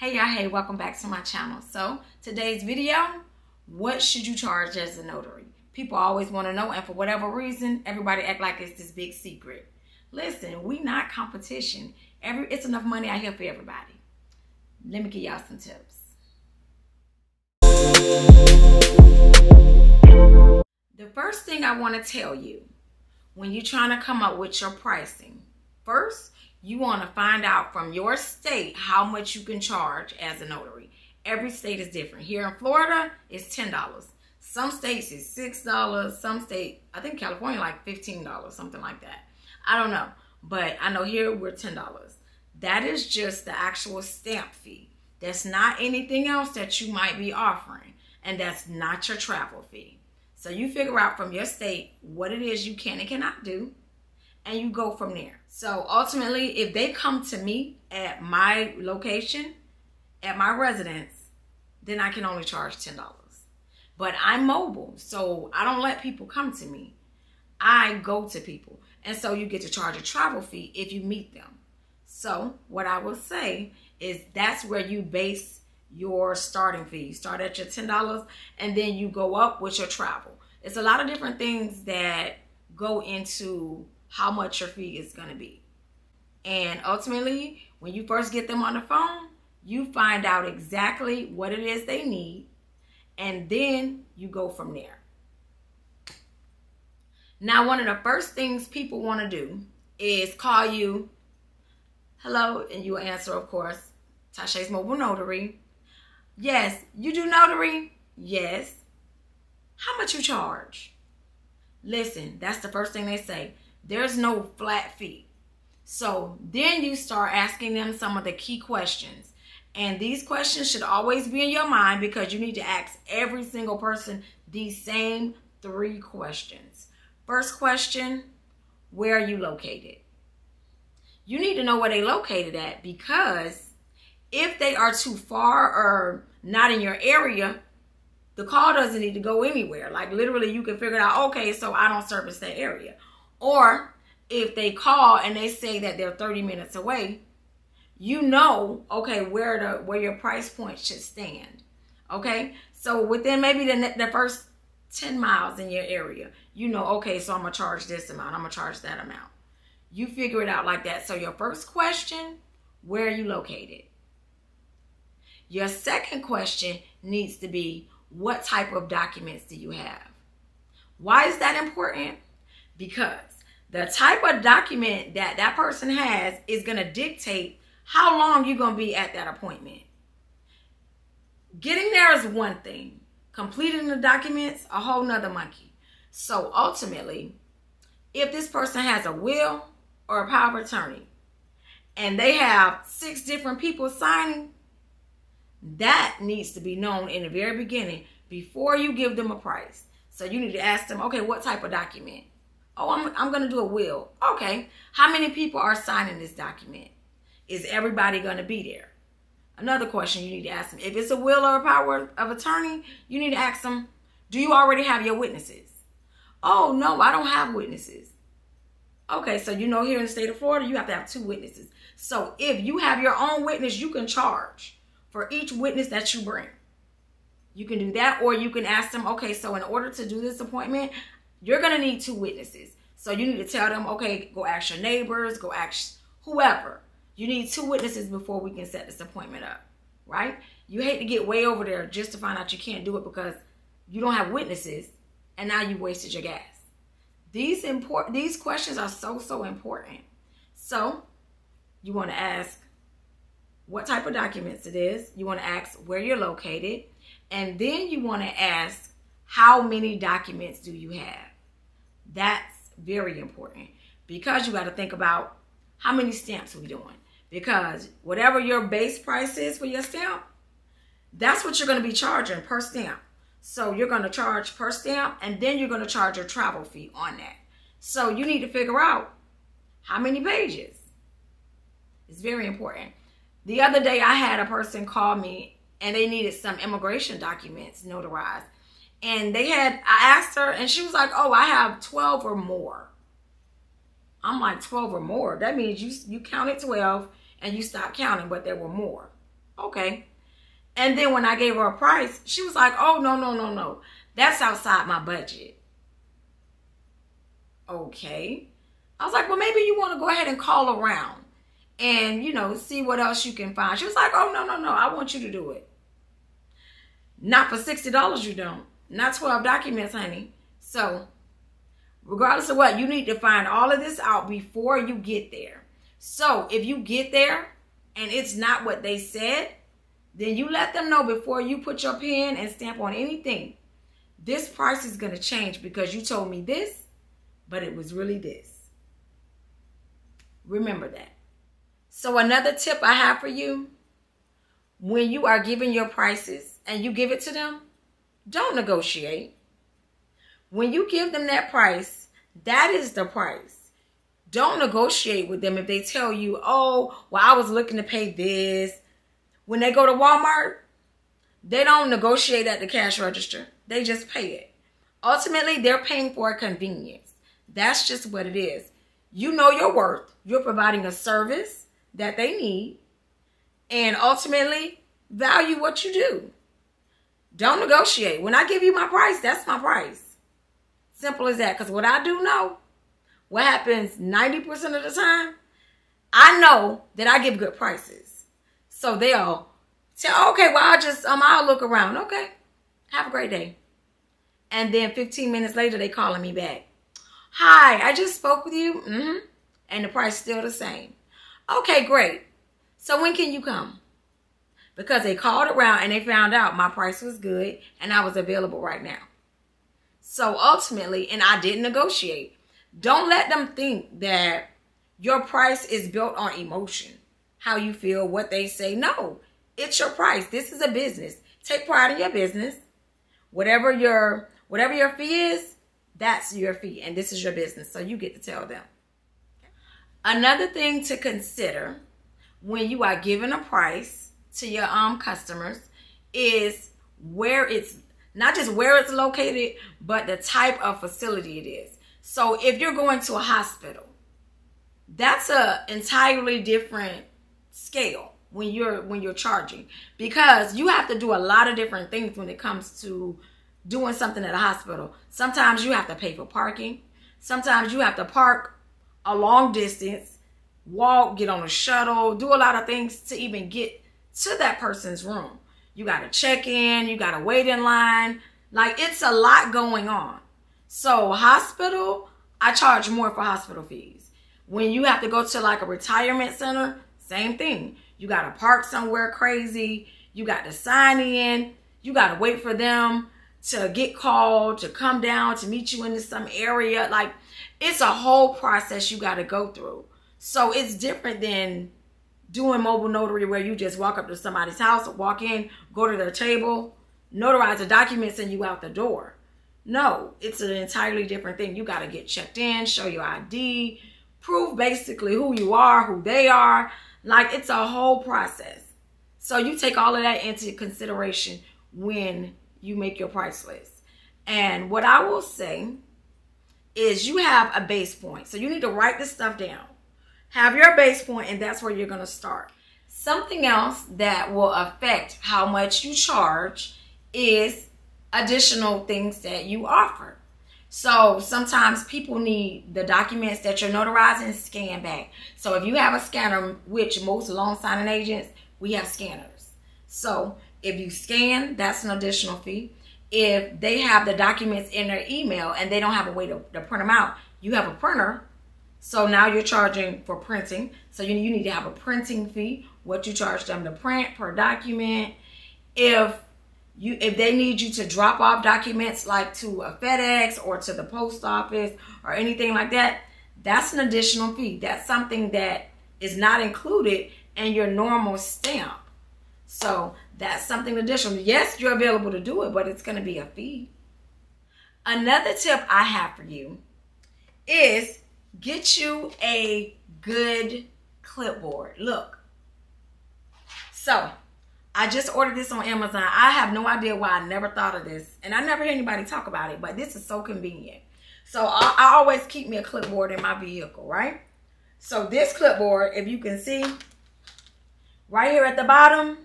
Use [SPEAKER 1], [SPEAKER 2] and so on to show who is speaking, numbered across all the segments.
[SPEAKER 1] Hey y'all, hey, welcome back to my channel. So today's video, what should you charge as a notary? People always want to know and for whatever reason, everybody act like it's this big secret. Listen, we not competition. Every It's enough money out here for everybody. Let me give y'all some tips. The first thing I want to tell you when you're trying to come up with your pricing, first, you want to find out from your state how much you can charge as a notary. Every state is different. Here in Florida, it's $10. Some states is $6. Some state, I think California like $15, something like that. I don't know. But I know here we're $10. That is just the actual stamp fee. That's not anything else that you might be offering. And that's not your travel fee. So you figure out from your state what it is you can and cannot do and you go from there. So ultimately, if they come to me at my location, at my residence, then I can only charge $10. But I'm mobile, so I don't let people come to me. I go to people. And so you get to charge a travel fee if you meet them. So what I will say is that's where you base your starting fee. You start at your $10 and then you go up with your travel. It's a lot of different things that go into how much your fee is going to be. And ultimately, when you first get them on the phone, you find out exactly what it is they need, and then you go from there. Now, one of the first things people want to do is call you, hello, and you answer, of course, TaShay's Mobile Notary. Yes, you do notary? Yes. How much you charge? Listen, that's the first thing they say. There's no flat fee. So then you start asking them some of the key questions. And these questions should always be in your mind because you need to ask every single person these same three questions. First question, where are you located? You need to know where they located at because if they are too far or not in your area, the call doesn't need to go anywhere. Like literally you can figure out, okay, so I don't service that area. Or if they call and they say that they're 30 minutes away, you know, okay, where the where your price point should stand. Okay? So within maybe the the first 10 miles in your area, you know, okay, so I'm going to charge this amount. I'm going to charge that amount. You figure it out like that. So your first question, where are you located? Your second question needs to be what type of documents do you have? Why is that important? Because the type of document that that person has is going to dictate how long you're going to be at that appointment. Getting there is one thing. Completing the documents, a whole nother monkey. So ultimately, if this person has a will or a power of attorney and they have six different people signing, that needs to be known in the very beginning before you give them a price. So you need to ask them, okay, what type of document? Oh, I'm, I'm going to do a will. Okay. How many people are signing this document? Is everybody going to be there? Another question you need to ask them. If it's a will or a power of attorney, you need to ask them, do you already have your witnesses? Oh, no, I don't have witnesses. Okay, so you know here in the state of Florida, you have to have two witnesses. So if you have your own witness, you can charge for each witness that you bring. You can do that, or you can ask them, okay, so in order to do this appointment, you're going to need two witnesses. So you need to tell them, okay, go ask your neighbors, go ask whoever. You need two witnesses before we can set this appointment up, right? You hate to get way over there just to find out you can't do it because you don't have witnesses and now you wasted your gas. These important these questions are so so important. So, you want to ask what type of documents it is. You want to ask where you're located, and then you want to ask how many documents do you have? That's very important because you got to think about how many stamps are we doing? Because whatever your base price is for your stamp, that's what you're going to be charging per stamp. So you're going to charge per stamp and then you're going to charge your travel fee on that. So you need to figure out how many pages. It's very important. The other day I had a person call me and they needed some immigration documents notarized. And they had, I asked her, and she was like, oh, I have 12 or more. I'm like, 12 or more? That means you, you counted 12 and you stopped counting, but there were more. Okay. And then when I gave her a price, she was like, oh, no, no, no, no. That's outside my budget. Okay. I was like, well, maybe you want to go ahead and call around and, you know, see what else you can find. She was like, oh, no, no, no. I want you to do it. Not for $60, you don't. Not 12 documents, honey. So, regardless of what, you need to find all of this out before you get there. So, if you get there and it's not what they said, then you let them know before you put your pen and stamp on anything. This price is going to change because you told me this, but it was really this. Remember that. So, another tip I have for you when you are giving your prices and you give it to them, don't negotiate. When you give them that price, that is the price. Don't negotiate with them if they tell you, oh, well, I was looking to pay this. When they go to Walmart, they don't negotiate at the cash register. They just pay it. Ultimately, they're paying for a convenience. That's just what it is. You know your worth. You're providing a service that they need. And ultimately, value what you do. Don't negotiate. When I give you my price, that's my price. Simple as that. Because what I do know, what happens 90% of the time, I know that I give good prices. So they'll say, okay, well, I'll just, um, I'll look around. Okay. Have a great day. And then 15 minutes later, they calling me back. Hi, I just spoke with you. Mm-hmm. And the price still the same. Okay, great. So when can you come? Because they called around and they found out my price was good and I was available right now. So ultimately, and I didn't negotiate. Don't let them think that your price is built on emotion, how you feel, what they say. No, it's your price. This is a business. Take pride in your business. Whatever your whatever your fee is, that's your fee and this is your business. So you get to tell them. Another thing to consider when you are giving a price to your um customers is where it's not just where it's located, but the type of facility it is. So if you're going to a hospital, that's a entirely different scale when you're when you're charging because you have to do a lot of different things when it comes to doing something at a hospital. Sometimes you have to pay for parking. Sometimes you have to park a long distance, walk, get on a shuttle, do a lot of things to even get to that person's room. You got to check in, you got to wait in line. Like it's a lot going on. So, hospital, I charge more for hospital fees. When you have to go to like a retirement center, same thing. You got to park somewhere crazy. You got to sign in. You got to wait for them to get called, to come down, to meet you in some area. Like it's a whole process you got to go through. So it's different than doing mobile notary where you just walk up to somebody's house, walk in, go to their table, notarize the documents, and you out the door. No, it's an entirely different thing. You got to get checked in, show your ID, prove basically who you are, who they are. Like it's a whole process. So you take all of that into consideration when you make your price list. And what I will say is you have a base point. So you need to write this stuff down. Have your base point and that's where you're going to start. Something else that will affect how much you charge is additional things that you offer. So sometimes people need the documents that you're notarizing scanned back. So if you have a scanner, which most loan signing agents, we have scanners. So if you scan, that's an additional fee. If they have the documents in their email and they don't have a way to, to print them out, you have a printer. So now you're charging for printing. So you, you need to have a printing fee, what you charge them to print per document. If you if they need you to drop off documents like to a FedEx or to the post office or anything like that, that's an additional fee. That's something that is not included in your normal stamp. So that's something additional. Yes, you're available to do it, but it's going to be a fee. Another tip I have for you is get you a good clipboard. Look. So, I just ordered this on Amazon. I have no idea why I never thought of this. And I never hear anybody talk about it, but this is so convenient. So I, I always keep me a clipboard in my vehicle, right? So this clipboard, if you can see, right here at the bottom,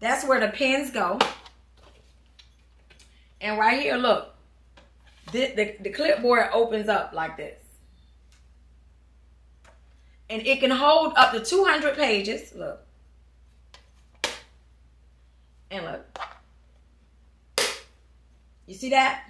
[SPEAKER 1] That's where the pins go. And right here, look, the, the, the clipboard opens up like this. And it can hold up to 200 pages. Look. And look. You see that?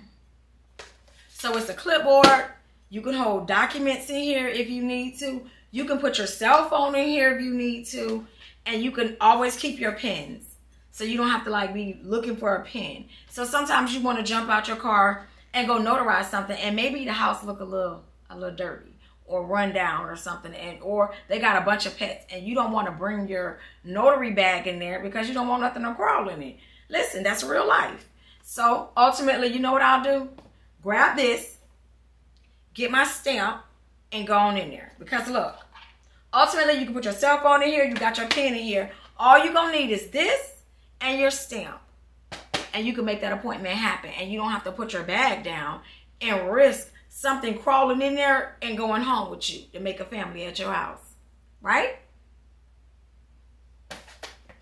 [SPEAKER 1] So it's a clipboard. You can hold documents in here if you need to. You can put your cell phone in here if you need to. And you can always keep your pens. So you don't have to like be looking for a pen. So sometimes you want to jump out your car and go notarize something and maybe the house look a little a little dirty or run down or something and or they got a bunch of pets and you don't want to bring your notary bag in there because you don't want nothing to crawl in it. Listen, that's real life. So ultimately, you know what I'll do? Grab this, get my stamp, and go on in there. Because look, ultimately you can put your cell phone in here, you got your pen in here. All you're gonna need is this and your stamp. And you can make that appointment happen. And you don't have to put your bag down and risk something crawling in there and going home with you to make a family at your house. Right?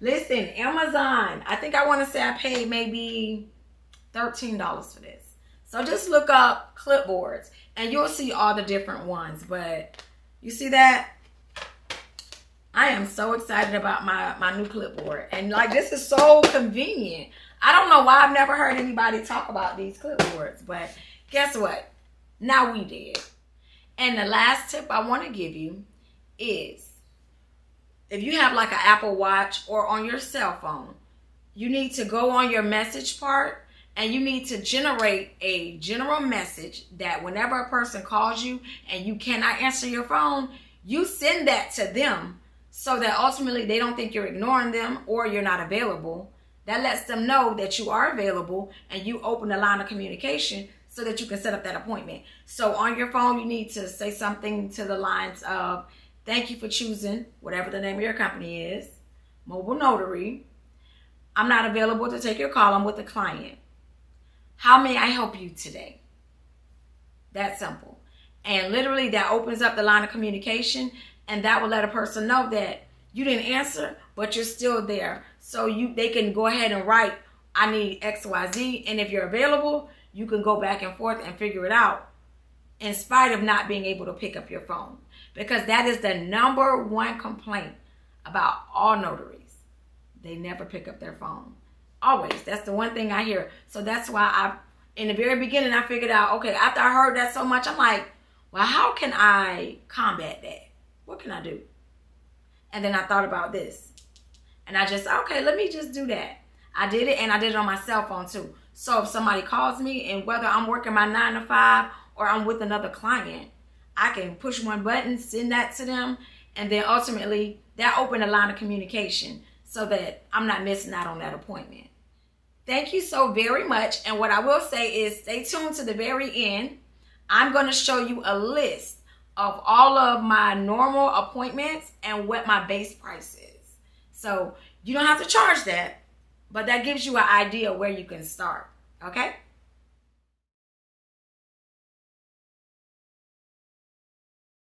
[SPEAKER 1] Listen, Amazon. I think I want to say I paid maybe $13 for this. So just look up clipboards and you'll see all the different ones. But you see that? I am so excited about my, my new clipboard. And like, this is so convenient. I don't know why I've never heard anybody talk about these clipboards, but guess what? Now we did. And the last tip I want to give you is if you have like an Apple Watch or on your cell phone, you need to go on your message part and you need to generate a general message that whenever a person calls you and you cannot answer your phone, you send that to them so that ultimately they don't think you're ignoring them or you're not available. That lets them know that you are available and you open the line of communication so that you can set up that appointment. So on your phone, you need to say something to the lines of, thank you for choosing whatever the name of your company is, mobile notary. I'm not available to take your call. I'm with a client. How may I help you today? That simple. And literally that opens up the line of communication and that will let a person know that you didn't answer, but you're still there. So you they can go ahead and write, I need XYZ. And if you're available, you can go back and forth and figure it out in spite of not being able to pick up your phone. Because that is the number one complaint about all notaries. They never pick up their phone. Always. That's the one thing I hear. So that's why I, in the very beginning, I figured out, okay, after I heard that so much, I'm like, well, how can I combat that? What can I do? And then I thought about this. And I just, okay, let me just do that. I did it and I did it on my cell phone too. So if somebody calls me and whether I'm working my nine to five or I'm with another client, I can push one button, send that to them, and then ultimately that open a line of communication so that I'm not missing out on that appointment. Thank you so very much. And what I will say is stay tuned to the very end. I'm going to show you a list of all of my normal appointments and what my base price is. So you don't have to charge that, but that gives you an idea where you can start. Okay?